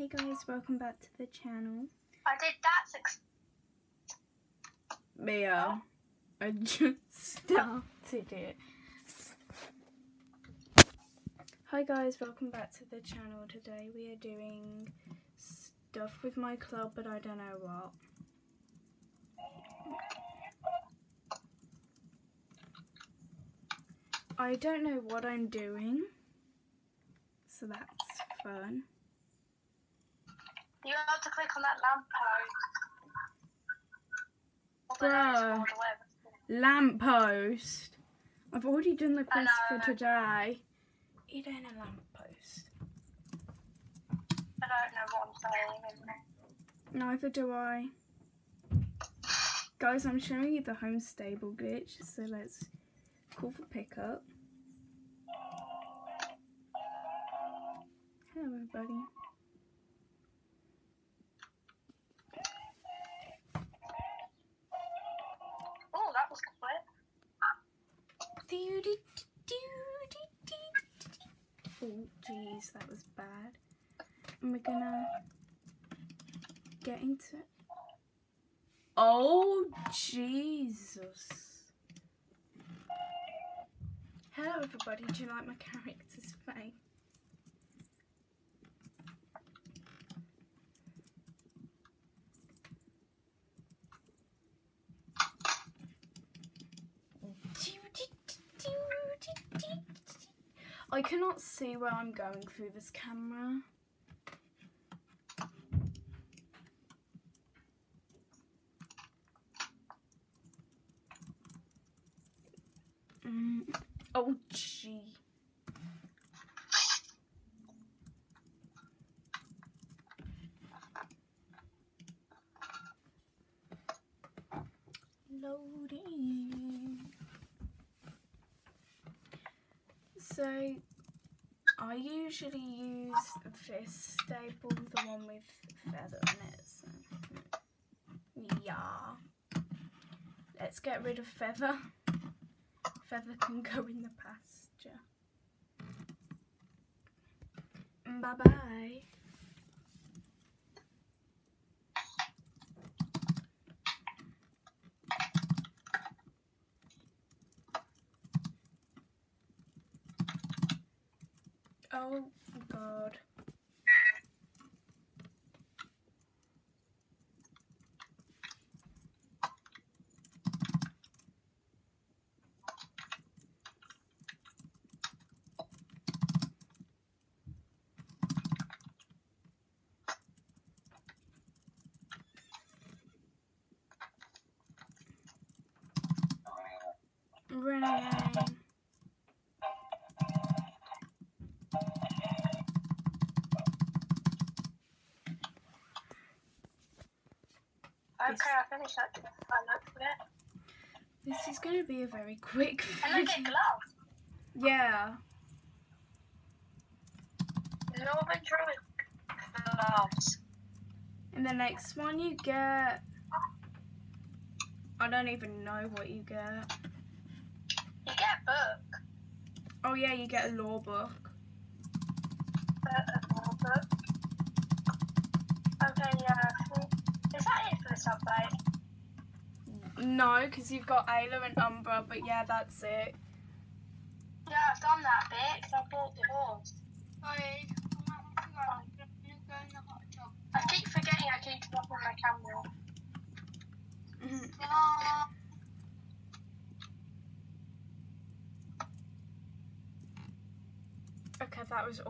Hey guys, welcome back to the channel. I did that six. Mia, oh. I just started it. Hi guys, welcome back to the channel. Today we are doing stuff with my club, but I don't know what. I don't know what I'm doing, so that's fun. You have to click on that lamppost. Bruh. Lamppost. I've already done the quest for today. It ain't a lamppost. I don't know what I'm saying. Neither do I. Guys, I'm showing you the home stable glitch, so let's call for pickup. Hello, everybody. Oh, jeez, that was bad. And we're gonna get into it. Oh, Jesus. Hello, everybody. Do you like my character's face? I cannot see where I'm going through this camera. Mm. Oh, gee. Loading. So, I usually use this stable, the one with feather in it. So, yeah. Let's get rid of feather. Feather can go in the pasture. Bye bye Oh god. Renegade. Okay, I finished that. I it. This is going to be a very quick And look at gloves. Yeah. Northern Druid gloves. And the next one you get... I don't even know what you get. You get a book. Oh yeah, you get a lore book. Uh, a lore book. Okay, yeah. Is that it for this update? No, because you've got Ayla and Umbra, but yeah, that's it. Yeah, I've done that bit 'cause I bought the horse. I keep forgetting I keep dropping my camera. okay, that was